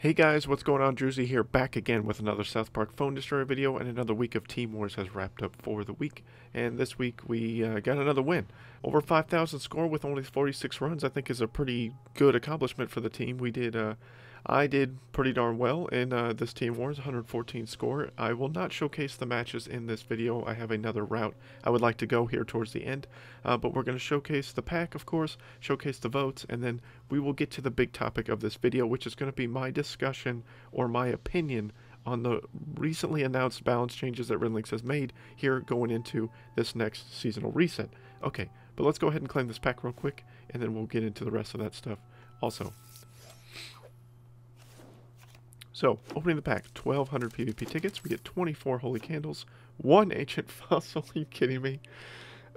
Hey guys, what's going on? Drewzy here, back again with another South Park Phone Destroyer video, and another week of Team Wars has wrapped up for the week. And this week we uh, got another win. Over 5,000 score with only 46 runs, I think is a pretty good accomplishment for the team. We did uh, I did pretty darn well in uh, this Team Wars, 114 score. I will not showcase the matches in this video. I have another route I would like to go here towards the end. Uh, but we're going to showcase the pack, of course, showcase the votes, and then we will get to the big topic of this video, which is going to be my discussion or my opinion on the recently announced balance changes that RedLynx has made here going into this next seasonal reset. Okay, but let's go ahead and claim this pack real quick, and then we'll get into the rest of that stuff. Also, so, opening the pack, 1,200 PvP tickets. We get 24 Holy Candles, 1 Ancient Fossil, are you kidding me?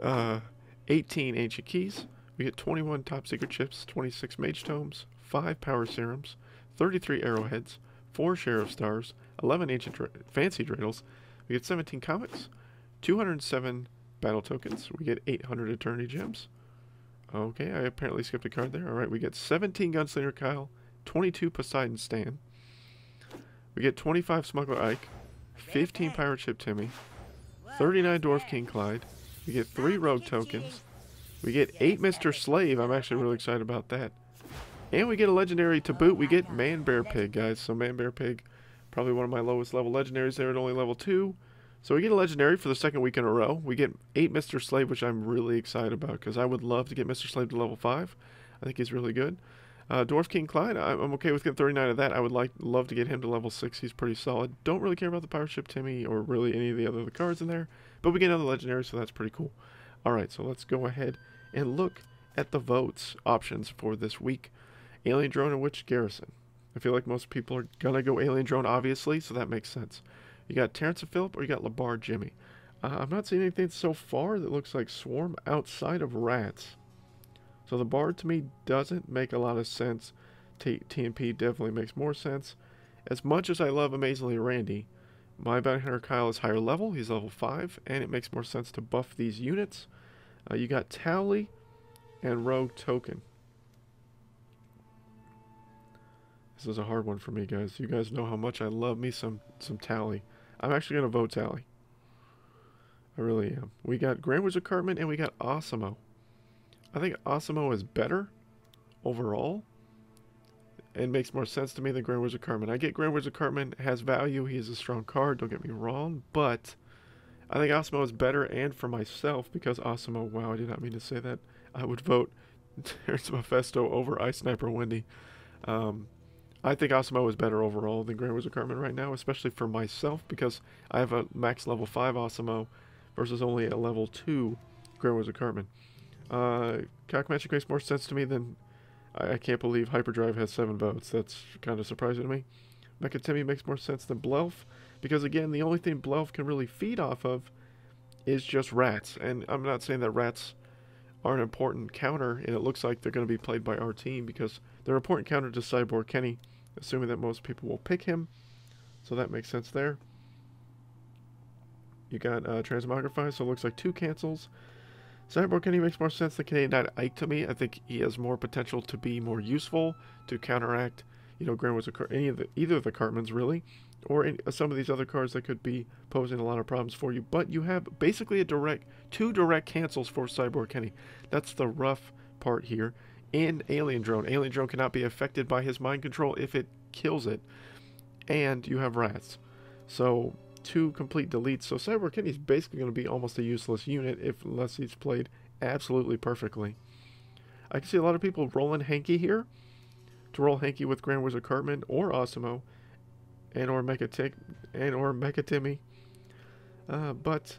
Uh, 18 Ancient Keys. We get 21 Top Secret Chips, 26 Mage Tomes, 5 Power Serums, 33 Arrowheads, 4 Sheriff Stars, 11 Ancient Dra Fancy Dreidels. We get 17 Comics, 207 Battle Tokens. We get 800 Eternity Gems. Okay, I apparently skipped a card there. Alright, we get 17 Gunslinger Kyle, 22 Poseidon Stan, we get 25 Smuggler Ike, 15 Pirate Ship Timmy, 39 Dwarf King Clyde. We get 3 Rogue tokens. We get 8 Mr. Slave. I'm actually really excited about that. And we get a legendary to boot. We get Man Bear Pig, guys. So Man Bear Pig, probably one of my lowest level legendaries there at only level 2. So we get a legendary for the second week in a row. We get 8 Mr. Slave, which I'm really excited about because I would love to get Mr. Slave to level 5. I think he's really good. Uh, Dwarf King Clyde, I'm okay with getting 39 of that. I would like love to get him to level 6. He's pretty solid. Don't really care about the Pirate Ship Timmy or really any of the other cards in there. But we get another legendary, so that's pretty cool. Alright, so let's go ahead and look at the votes options for this week. Alien Drone and Witch Garrison. I feel like most people are going to go Alien Drone, obviously, so that makes sense. You got Terrance and Phillip or you got Le Bard Jimmy. Uh, I'm not seeing anything so far that looks like Swarm outside of Rats. So the bar to me doesn't make a lot of sense. T TMP definitely makes more sense. As much as I love Amazingly Randy, my Bounty Hunter Kyle is higher level. He's level 5, and it makes more sense to buff these units. Uh, you got Tally and Rogue Token. This is a hard one for me, guys. You guys know how much I love me some, some Tally. I'm actually going to vote Tally. I really am. We got Grand Wizard Cartman, and we got Awesemo. I think Awesemo is better overall. It makes more sense to me than Grand Wizard Cartman. I get Grand Wizard Cartman has value. He is a strong card. Don't get me wrong. But I think Awesemo is better. And for myself, because Awesemo, wow, I did not mean to say that. I would vote Terrance Mephesto over Ice Sniper Wendy. Um, I think Awesemo is better overall than Grand Wizard Cartman right now, especially for myself, because I have a max level 5 Awesemo versus only a level 2 Grand Wizard Cartman. Uh, makes more sense to me than... I, I, can't believe Hyperdrive has seven votes. That's kind of surprising to me. Mecha makes more sense than Blelf, because again, the only thing Blelf can really feed off of is just rats. And I'm not saying that rats are an important counter, and it looks like they're going to be played by our team, because they're an important counter to Cyborg Kenny, assuming that most people will pick him. So that makes sense there. You got uh, Transmogrify, so it looks like two cancels. Cyborg Kenny makes more sense than Canadian Knight Ike to me. I think he has more potential to be more useful to counteract, you know, Grand Wizard, any of the either of the Cartmans really, or any, some of these other cards that could be posing a lot of problems for you. But you have basically a direct two direct cancels for Cyborg Kenny. That's the rough part here. And Alien Drone. Alien Drone cannot be affected by his mind control if it kills it. And you have rats. So two complete deletes. So Cyborg Kenny's basically going to be almost a useless unit if unless he's played absolutely perfectly. I can see a lot of people rolling Hankey here to roll Hankey with Grand Wizard Cartman or Awesemo and or Mecha Tick and or Mecha Timmy. Uh, but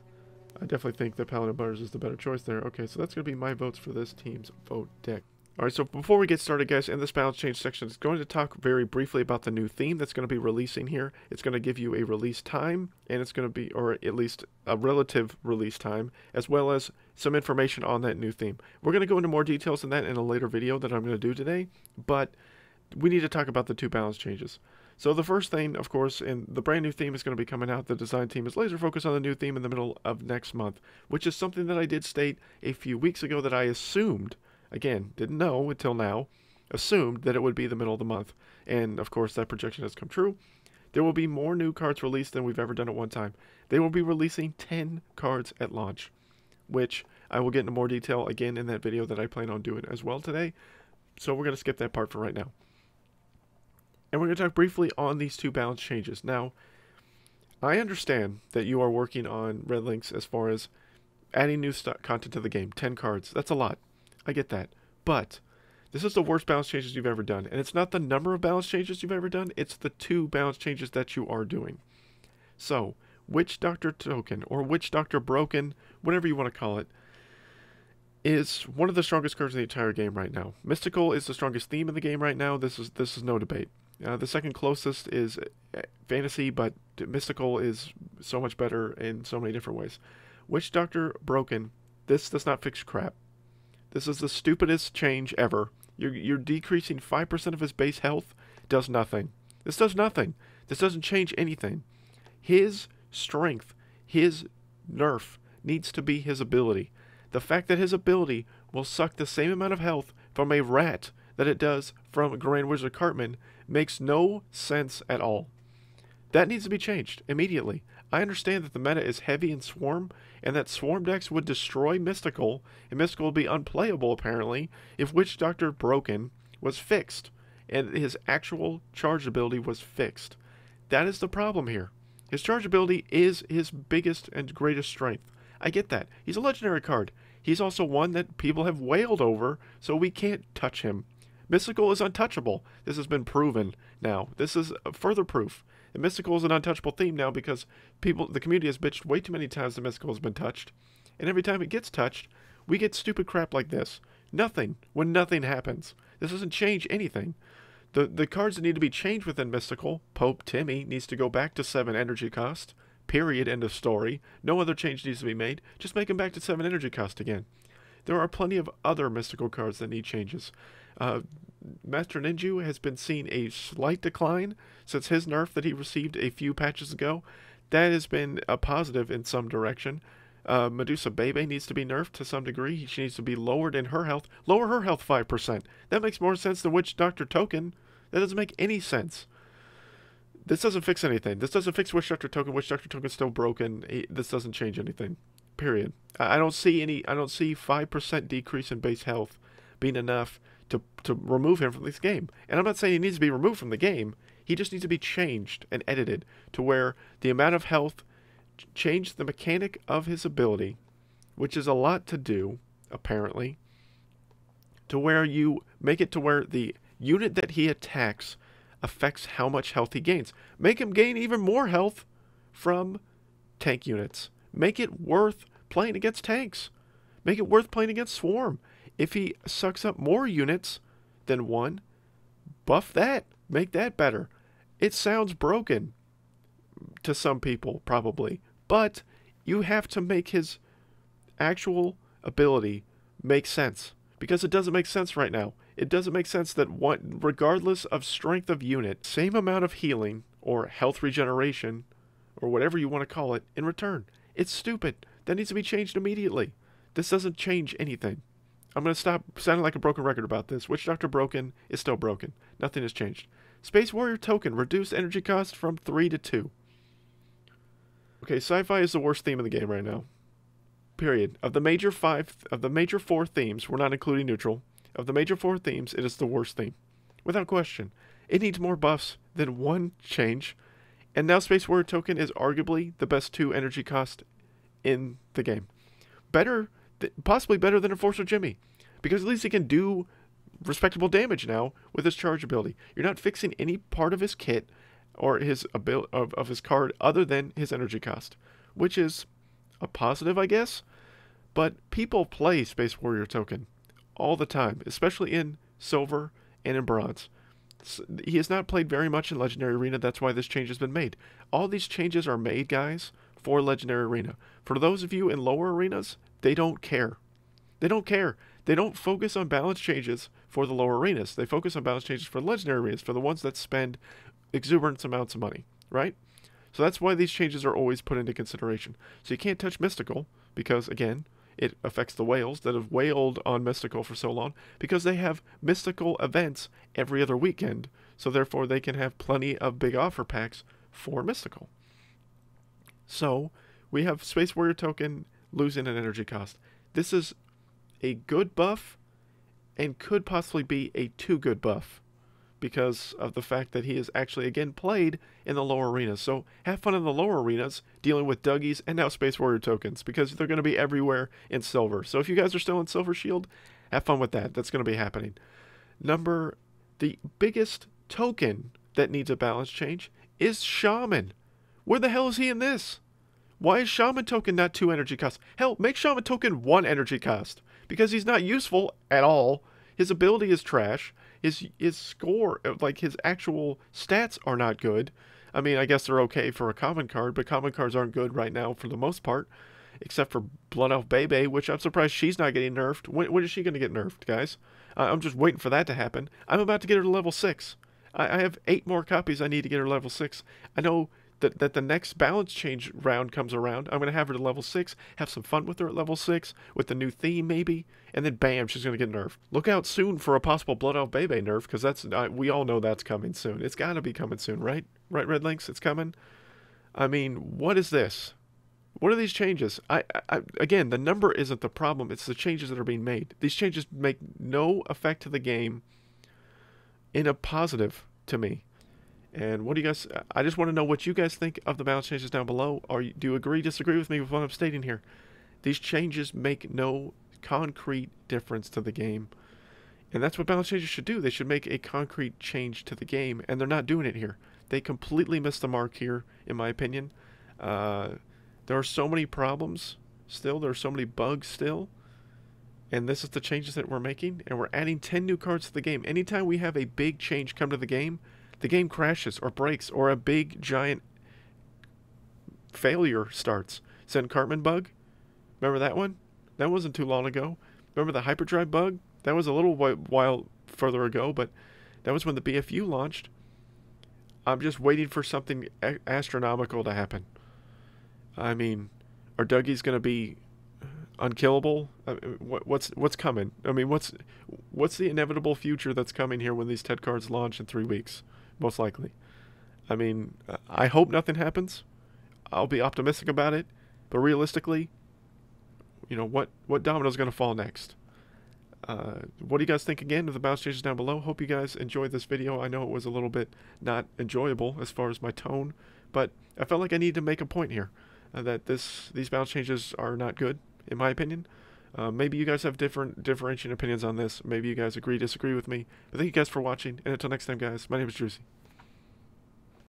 I definitely think that Paladin Butters is the better choice there. Okay, so that's going to be my votes for this team's vote deck. Alright, so before we get started, guys, in this balance change section, it's going to talk very briefly about the new theme that's going to be releasing here. It's going to give you a release time, and it's going to be, or at least a relative release time, as well as some information on that new theme. We're going to go into more details on that in a later video that I'm going to do today, but we need to talk about the two balance changes. So the first thing, of course, and the brand new theme is going to be coming out. The design team is laser focused on the new theme in the middle of next month, which is something that I did state a few weeks ago that I assumed Again, didn't know until now. assumed that it would be the middle of the month. And of course, that projection has come true. There will be more new cards released than we've ever done at one time. They will be releasing 10 cards at launch, which I will get into more detail again in that video that I plan on doing as well today. So we're going to skip that part for right now. And we're going to talk briefly on these two balance changes. Now, I understand that you are working on RedLynx as far as adding new content to the game. 10 cards. That's a lot. I get that. But this is the worst balance changes you've ever done. And it's not the number of balance changes you've ever done, it's the two balance changes that you are doing. So, Witch Doctor Token, or Witch Doctor Broken, whatever you want to call it, is one of the strongest cards in the entire game right now. Mystical is the strongest theme in the game right now. This is this is no debate. Uh, the second closest is uh, Fantasy, but Mystical is so much better in so many different ways. Witch Doctor Broken, this does not fix crap. This is the stupidest change ever. You're, you're decreasing 5% of his base health, does nothing. This does nothing. This doesn't change anything. His strength, his nerf, needs to be his ability. The fact that his ability will suck the same amount of health from a rat that it does from Grand Wizard Cartman makes no sense at all. That needs to be changed immediately. I understand that the meta is heavy in Swarm, and that Swarm decks would destroy Mystical, and Mystical would be unplayable apparently if Witch Doctor Broken was fixed, and his actual charge ability was fixed. That is the problem here. His charge ability is his biggest and greatest strength. I get that. He's a legendary card. He's also one that people have wailed over, so we can't touch him. Mystical is untouchable. This has been proven now. This is further proof. And Mystical is an untouchable theme now because people, the community has bitched way too many times that Mystical has been touched. And every time it gets touched, we get stupid crap like this. Nothing when nothing happens. This doesn't change anything. The the cards that need to be changed within Mystical, Pope Timmy needs to go back to 7 energy cost. Period. End of story. No other change needs to be made. Just make him back to 7 energy cost again. There are plenty of other mystical cards that need changes. Uh, Master Ninjew has been seeing a slight decline since his nerf that he received a few patches ago. That has been a positive in some direction. Uh, Medusa Bebe needs to be nerfed to some degree. She needs to be lowered in her health. Lower her health 5%. That makes more sense than Witch Doctor Token. That doesn't make any sense. This doesn't fix anything. This doesn't fix Witch Doctor Token. Witch Doctor Token's still broken. This doesn't change anything. Period. I don't see any. I don't see 5% decrease in base health being enough to, to remove him from this game. And I'm not saying he needs to be removed from the game. He just needs to be changed and edited to where the amount of health change the mechanic of his ability, which is a lot to do, apparently, to where you make it to where the unit that he attacks affects how much health he gains. Make him gain even more health from tank units. Make it worth playing against tanks. Make it worth playing against Swarm. If he sucks up more units than one, buff that. Make that better. It sounds broken to some people, probably, but you have to make his actual ability make sense because it doesn't make sense right now. It doesn't make sense that one, regardless of strength of unit, same amount of healing or health regeneration or whatever you want to call it in return. It's stupid. That needs to be changed immediately. This doesn't change anything. I'm going to stop sounding like a broken record about this. Witch Doctor Broken is still broken. Nothing has changed. Space Warrior Token reduced energy cost from 3 to 2. Okay, sci-fi is the worst theme in the game right now. Period. Of the major five, of the major four themes, we're not including neutral. Of the major four themes, it is the worst theme, without question. It needs more buffs than one change, and now Space Warrior Token is arguably the best two energy cost in the game. Better possibly better than Enforcer Jimmy, because at least he can do respectable damage now with his charge ability. You're not fixing any part of his kit or his ability of, of his card other than his energy cost, which is a positive, I guess. But people play Space Warrior Token all the time, especially in silver and in bronze. He has not played very much in Legendary Arena. That's why this change has been made. All these changes are made, guys, for Legendary Arena. For those of you in lower arenas, they don't care. They don't care. They don't focus on balance changes for the lower arenas. They focus on balance changes for legendary arenas, for the ones that spend exuberant amounts of money, right? So that's why these changes are always put into consideration. So you can't touch Mystical because, again, it affects the whales that have whaled on Mystical for so long because they have mystical events every other weekend. So therefore, they can have plenty of big offer packs for Mystical. So we have Space Warrior token losing an energy cost. This is a good buff and could possibly be a too good buff because of the fact that he is actually again played in the lower arenas. So have fun in the lower arenas dealing with Dougies and now Space Warrior tokens because they're going to be everywhere in silver. So if you guys are still in Silver Shield, have fun with that. That's going to be happening. Number the biggest token that needs a balance change is Shaman. Where the hell is he in this? Why is Shaman token not two energy cost? Hell, make Shaman token one energy cost because he's not useful at all. His ability is trash his his score, uh, like his actual stats, are not good. I mean, I guess they're okay for a common card, but common cards aren't good right now for the most part, except for Blood Elf Bebe, which I'm surprised she's not getting nerfed. When, when is she going to get nerfed, guys? Uh, I'm just waiting for that to happen. I'm about to get her to level 6. I, I have eight more copies I need to get her level 6. I know that, that the next balance change round comes around, I'm going to have her to level 6, have some fun with her at level 6, with the new theme maybe, and then bam, she's going to get nerfed. Look out soon for a possible Blood Elf Bebe nerf, because that's we all know that's coming soon. It's got to be coming soon, right? Right, RedLynx? It's coming? I mean, what is this? What are these changes? I, I, again, the number isn't the problem. It's the changes that are being made. These changes make no effect to the game in a positive to me. And what do you guys? I just want to know what you guys think of the balance changes down below. Are you, do you agree, disagree with me with what I'm stating here? These changes make no concrete difference to the game, and that's what balance changes should do. They should make a concrete change to the game, and they're not doing it here. They completely missed the mark here, in my opinion. Uh, there are so many problems still. There are so many bugs still. And this is the changes that we're making. And we're adding 10 new cards to the game. Anytime we have a big change come to the game, the game crashes or breaks or a big giant failure starts. Send Cartman bug? Remember that one? That wasn't too long ago. Remember the hyperdrive bug? That was a little while further ago, but that was when the BFU launched. I'm just waiting for something astronomical to happen. I mean, are Dougies going to be unkillable? What's what's coming? I mean, what's what's the inevitable future that's coming here when these TED cards launch in three weeks? Most likely. I mean, I hope nothing happens. I'll be optimistic about it, but realistically, you know what what domino's going to fall next. Uh, what do you guys think again of the bounce changes down below? Hope you guys enjoyed this video. I know it was a little bit not enjoyable as far as my tone, but I felt like I needed to make a point here uh, that this these bounce changes are not good in my opinion. Uh, maybe you guys have different differentiating opinions on this. Maybe you guys agree, disagree with me. But thank you guys for watching. And until next time, guys, my name is Drewzy.